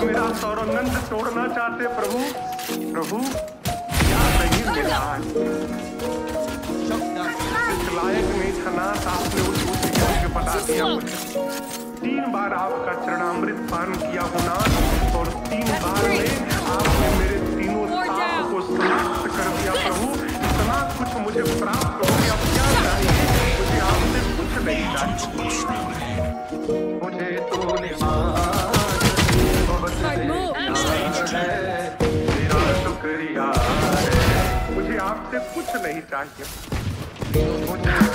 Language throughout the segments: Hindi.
मेरा सौरंगंध तोड़ना चाहते प्रभु? प्रभु, क्या इस लायक नहीं था तो आपने उस करके बता दिया मुझे। तीन बार आपका चरणामृत पान किया होना और तीन बार में आपने मेरे तीनों पाप को समाप्त कर दिया प्रभु। इतना कुछ मुझे प्राप्त हो गया, क्या चाहिए? मुझे आपसे कुछ नहीं चाहिए। मुझे तूने मांग आपसे कुछ नहीं चाहिए मुझे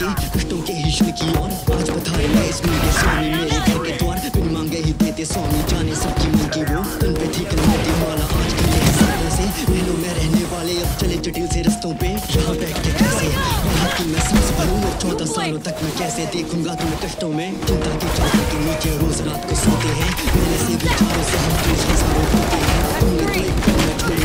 कष्टों के ही की ओर आज पधारे मैं इस के स्वामी। मेरे घर के द्वार बिन मांगे ही देते स्वामी। जाने सबकी मन की वो तन पे थी कलमती माला आज के लिए सालों से महलों में रहने वाले। अब चले जटिल से रस्तों पे यहाँ बैठ के कैसे? वहाँ की मैं सांस भरूं और चौदह सालों तक मैं कैसे देखूँगा तुम्हें कष्टों में? चिंता की चादर के नीचे रोज रात को सोते हैं। मेरे से विचारों से हम हज़ारों होते हैं। तुमने तो एक छोड़े